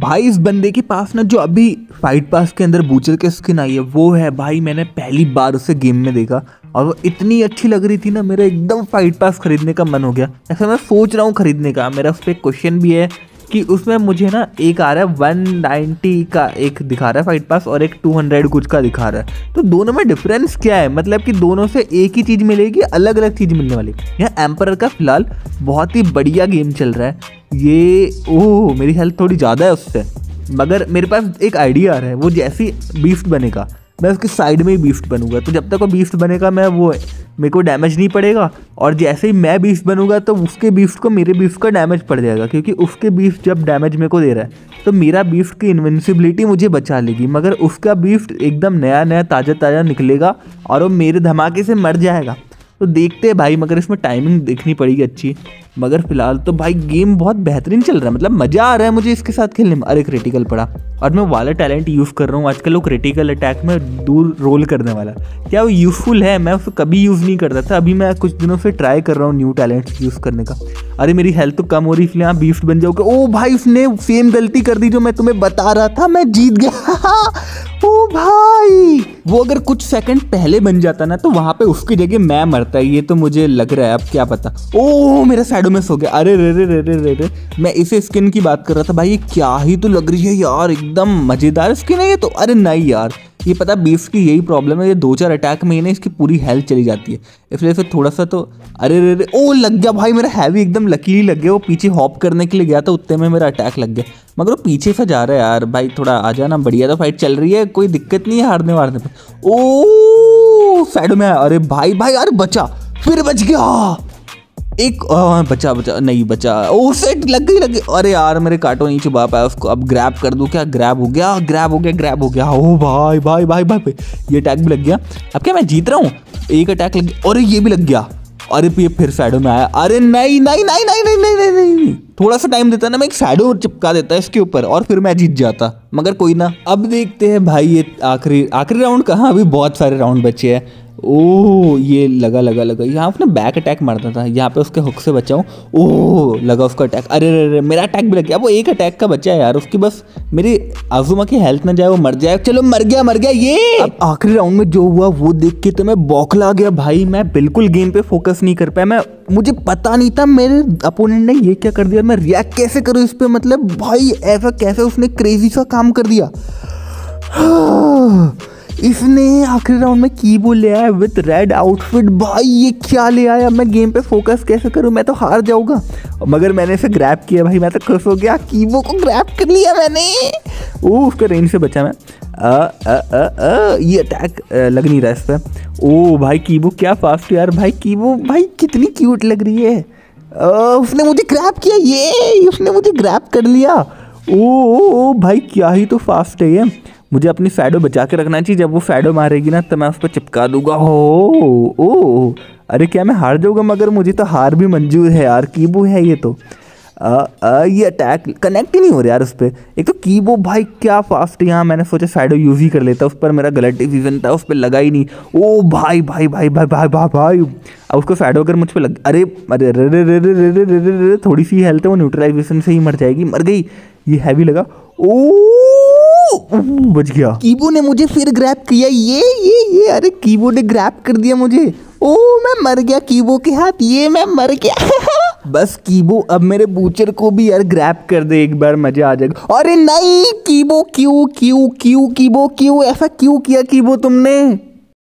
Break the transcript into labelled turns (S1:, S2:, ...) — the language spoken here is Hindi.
S1: भाई, इस बंदे के पास ना जो अभी फाइट पास के अंदर बूचर के स्किन आई है, वो है भाई, मैंने पहली बार उसे गेम में देखा और वो इतनी अच्छी लग रही थी ना, मेरा एकदम फाइट पास खरीदने का मन हो गया। ऐसा मैं सोच रहा हूँ खरीदने का, मेरा उस पर क्वेश्चन भी है कि उसमें मुझे ना एक आ रहा है वन नाइन्टी का एक दिखा रहा है फाइट पास और एक टू हंड्रेड कुछ का दिखा रहा है। तो दोनों में डिफरेंस क्या है? मतलब कि दोनों से एक ही चीज़ मिलेगी अलग अलग चीज़ मिलने वाली। यह एम्पर का फ़िलहाल बहुत ही बढ़िया गेम चल रहा है। ये, ओह, मेरी हेल्थ थोड़ी ज़्यादा है उससे। मगर मेरे पास एक आइडिया आ रहा है, वो जैसी बीस्ट बनेगा। मैं उसके साइड में ही बीफ्ट बनूँगा। तो जब तक वो बीफ्ट बनेगा, मैं वो, मेरे को डैमेज नहीं पड़ेगा। और जैसे ही मैं बीस्ट बनूँगा तो उसके बीस्ट को मेरे बीस्ट का डैमेज पड़ जाएगा, क्योंकि उसके बीस्ट जब डैमेज मेरे को दे रहा है तो मेरा बीस्ट की इन्वेंसिबिलिटी मुझे बचा लेगी। मगर उसका बीस्ट एकदम नया नया ताज़ा ताज़ा निकलेगा, और वो मेरे धमाके से मर जाएगा। तो देखते हैं भाई, मगर इसमें टाइमिंग देखनी पड़ेगी अच्छी। मगर फ़िलहाल तो भाई गेम बहुत बेहतरीन चल रहा है। मतलब मज़ा आ रहा है मुझे इसके साथ खेलने में। अरे क्रिटिकल पड़ा। और मैं वाला टैलेंट यूज़ कर रहा हूँ। आजकल वो क्रिटिकल अटैक में दूर रोल करने वाला क्या वो यूज़फुल है? मैं उसको कभी यूज़ नहीं करता था। अभी मैं कुछ दिनों से ट्राई कर रहा हूँ न्यू टैलेंट यूज़ करने का। अरे, मेरी हेल्थ तो कम हो रही, इसलिए आप बीफ्ट बन जाओगे। ओ भाई, उसने सेम गलती कर दी जो मैं तुम्हें बता रहा था। मैं जीत गया। ओ भाई! वो अगर कुछ सेकंड पहले बन जाता ना तो वहाँ पे उसकी जगह मैं मरता। ये तो मुझे लग रहा है, अब क्या पता। ओ, मेरा सैडो मिस हो गया। अरे, रे रे रे रे रे रे। मैं इसे स्किन की बात कर रहा था भाई, ये क्या ही तो लग रही है यार, एकदम मज़ेदार स्किन है ये तो। अरे नहीं यार, ये पता बीफ की यही प्रॉब्लम है, ये दो चार अटैक में ही ना इसकी पूरी हेल्थ चली जाती है। इसलिए फिर थोड़ा सा तो अरे, रे रे, ओ, लग गया भाई, मेरा हैवी एकदम लकीली लग गया। वो पीछे हॉप करने के लिए गया था, उतने में मेरा अटैक लग गया। मगर वो पीछे से जा रहा है यार, भाई, थोड़ा आ जाना, बढ़िया तो फाइट चल रही है, कोई दिक्कत नहीं है हारने वारने पर ओ साइड में अरे भाई भाई, अरे बचा, फिर बच गया। एक आ, बचा बचा नहीं बचा ओ सेट लग गई लग गई अरे यार मेरे काटो नहीं चुबा पाया उसको अब ग्रैब कर दूँ क्या? ग्रैब हो गया ग्रैब हो गया ग्रैब हो गया। ओ भाई भाई भाई भाई, भाई ये अटैक भी लग गया। अब क्या मैं जीत रहा हूँ? एक अटैक लग गया अरे ये भी लग गया। अरे ये फिर साइडो में आया। अरे नहीं नहीं नहीं नहीं नहीं नहीं नहीं, नहीं। थोड़ा सा टाइम देता ना मैं एक शैडो चिपका देता इसके ऊपर और फिर मैं जीत जाता। मगर कोई ना। अब देखते हैं भाई ये आखिरी आखिरी राउंड कहाँ? अभी बहुत सारे राउंड बचे हैं। ओ ये लगा लगा लगा। यहाँ अपने बैक अटैक मारता था। यहाँ पे उसके हुक से बचाऊँ ओ लगा उसका अटैक अरे अरे अरे, मेरा अटैक भी लग गया। वो एक अटैक का बच्चा है यार। उसकी बस मेरी आजुमा की हेल्थ ना जाए, वो मर जाए। चलो, मर गया मर गया, ये! अब आखिरी राउंड में जो हुआ, वो देख के तो मैं बौखला गया भाई। मैं बिल्कुल गेम पे फोकस नहीं कर पाया। मैं, मुझे पता नहीं था, मेरे अपोनेंट ने ये क्या कर दिया। मैं रिएक्ट कैसे करूँ इस पर मतलब भाई, ऐसा कैसे उसने क्रेजी सा काम कर दिया? इसने आखिरी राउंड में की बोल ले आया विथ रेड आउटफिट भाई ये क्या ले आया? मैं गेम पे फोकस कैसे करूँ? मैं तो हार जाऊँगा। मगर मैंने इसे ग्रैप किया भाई मैं तो खुश हो गया। कीबो को ग्रैप कर लिया मैंने। ओ उसका रेंज से बचा मैं? ये अटैक लग नहीं रहा इस पर ओ भाई कीबो क्या फास्ट यार। भाई कीबो भाई कितनी क्यूट लग रही है। आ, उसने मुझे ग्रैप किया ये उसने मुझे ग्रैप कर लिया। ओ, ओ, ओ भाई क्या ही तो फास्ट है ये। मुझे अपनी फैडो बचा के रखना चाहिए। जब वो फैडो मारेगी ना तो मैं उस पर चिपका दूँगा। हो ओ अरे क्या मैं हार जाऊँगा? मगर मुझे तो हार भी मंजूर है यार। कीबो है ये तो। आ, आ, ये अटैक कनेक्ट ही नहीं हो रहा यार उस पर एक तो कीबो भाई क्या फास्ट यहाँ मैंने सोचा फैडो यूज़ ही कर लेता उस पर मेरा गलत डिसीज़न था उस पर लगा ही नहीं। ओ भाई भाई भाई भाई भाई भाई भाई। अब उसको फैडो अगर मुझ पर लग अरे अरे रे रे रे रे रे रे रे थोड़ी सी हेल्थ है वो न्यूट्रलाइजेशन से ही मर जाएगी। मर गई। ये हैवी लगा। ओ बच गया। कीबो ने मुझे फिर ग्रैप किया। ये ये ये, अरे कीबो ने ग्रैप कर दिया मुझे। ओ मैं मर गया कीबो के हाथ। ये मैं मर गया। बस कीबो, अब मेरे बूचर को भी यार ग्रैप कर दे, एक बार मज़ा आ जाएगा। अरे नहीं, कीबो, क्यों क्यों क्यों, कीबो, क्यों, ऐसा क्यों किया कीबो तुमने?